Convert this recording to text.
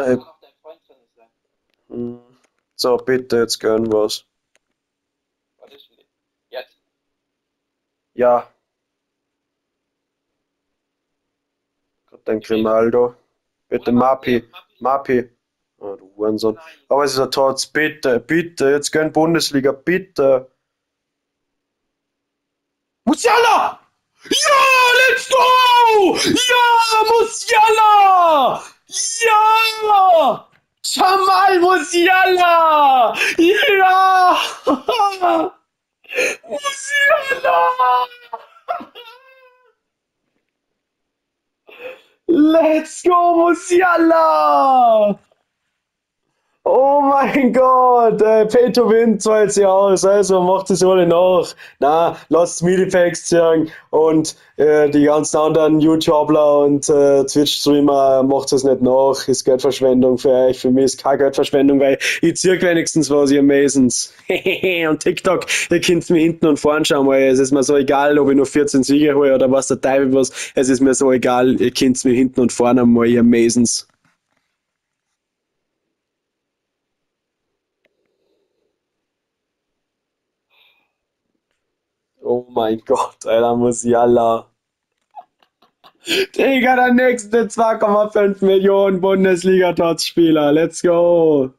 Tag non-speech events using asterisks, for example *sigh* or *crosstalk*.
Äh, drin sein. hm. so, bitte, jetzt gönn was. Was ist denn? Jetzt. Ja. Gott, dein Grimaldo. Bitte, Mapi. Mapi. Oh, du Hurensohn. Aber es ist ein Tots. Bitte, bitte, jetzt gönn Bundesliga, bitte. Musiala! Ja, let's go! Ja, Musiala! Ja! Jamal Musiala! Ja! Musiala! Let's go, Musiala! Oh mein Gott, äh, Pay to Win zahlt sich aus, also macht es alle nach. Na, lasst Midifacts ziehen und äh, die ganzen anderen YouTuber und äh, Twitch-Streamer macht es nicht nach. Ist Geldverschwendung für euch. Für mich ist keine Geldverschwendung, weil ich ziehe wenigstens was, ihr Masons. *laughs* und TikTok, ihr könnt mir hinten und vorn schauen, weil es ist mir so egal, ob ich nur 14 Siege hole oder was der Teufel was. Es ist mir so egal, ihr könnt mir hinten und vorne mal, ihr Masons. Oh mein Gott, Alter, Musiala. Digga, der nächste 2,5 Millionen Bundesliga-Topspieler. Let's go.